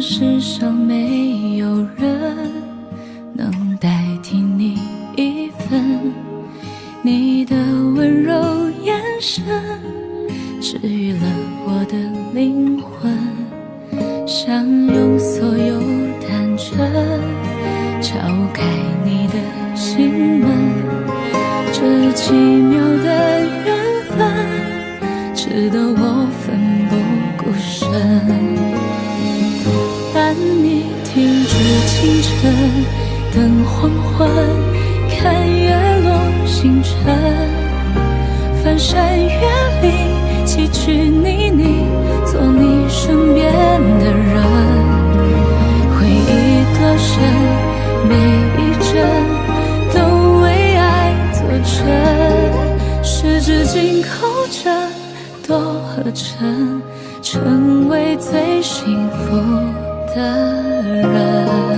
世上没有人清晨，等黄昏，看月落星辰，翻山越岭，崎岖泥泞，做你身边的人。回忆多深，每一帧都为爱作证，十指紧扣着，多合成，成为最幸福。的人，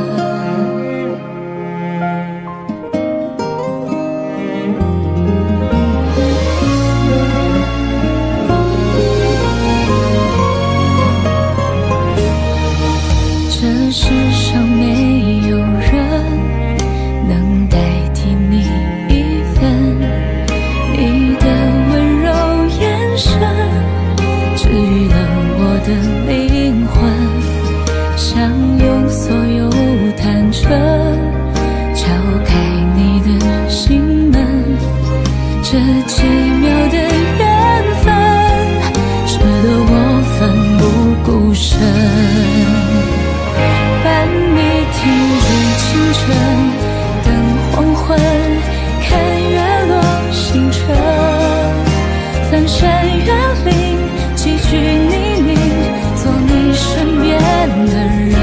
森林，崎岖泥泞，做你身边的人。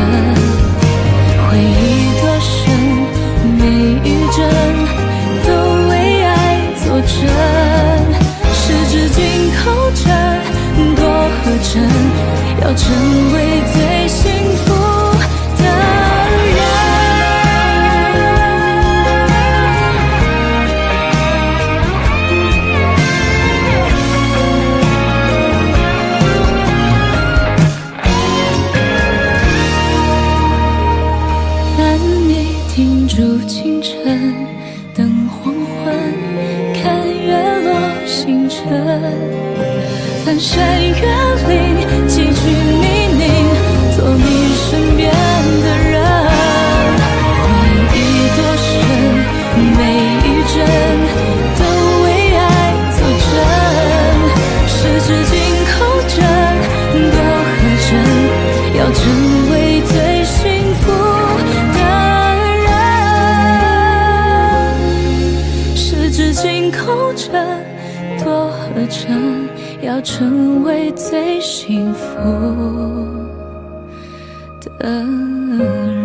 回忆多深，每一帧都为爱作证。十指紧扣着，多合衬，要成为最。数清晨，等黄昏，看月落星辰。翻山越岭，几句泥泞，做你身边多合衬。要成为最幸福的人。